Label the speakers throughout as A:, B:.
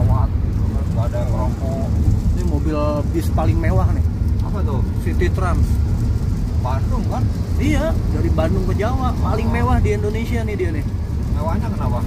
A: pesawat gitu kan nggak ada rokok
B: Ini mobil bis paling mewah nih,
A: apa tuh?
B: City Trans.
A: Bandung kan?
B: Iya, dari Bandung ke Jawa. Paling mewah di Indonesia nih dia nih.
A: mewahnya kenapa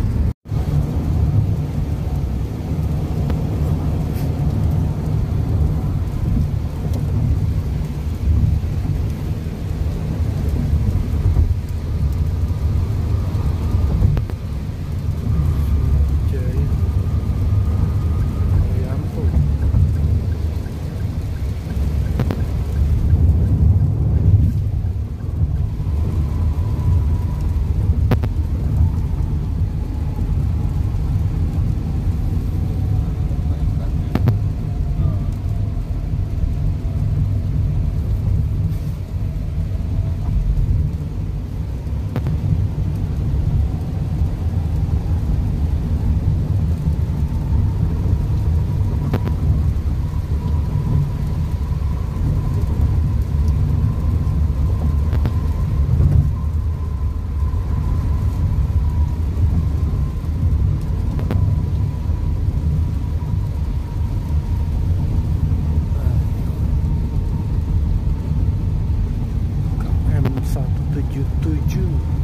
A: 九点
C: 九。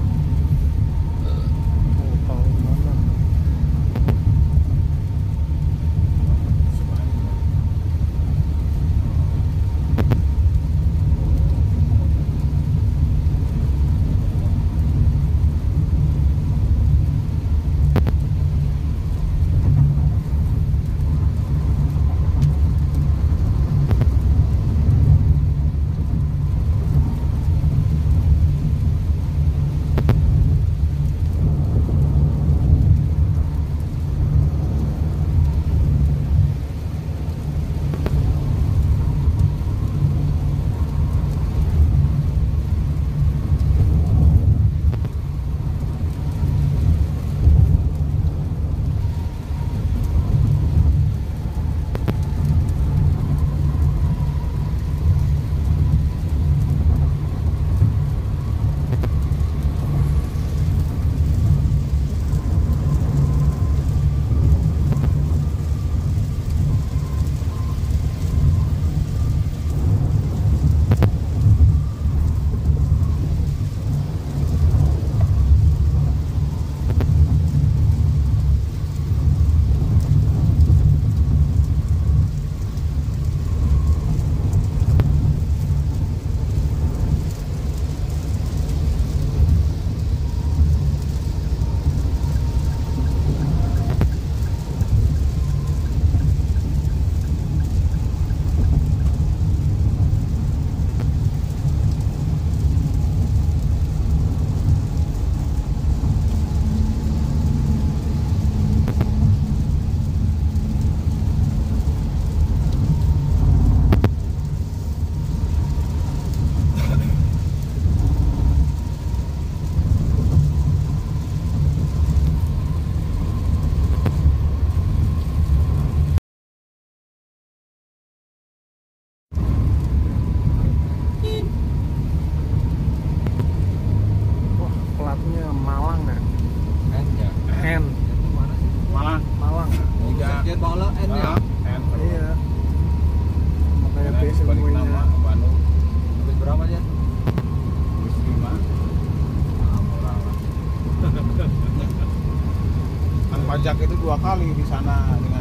C: Pajak itu dua kali di sana dengan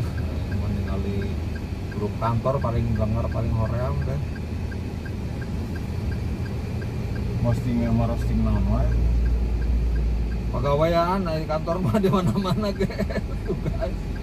A: sih meninggali grup kantor paling ganger paling hoream kan
C: mesti sama roasting nama ya.
A: pegawaian dari kantor mah di mana-mana guys.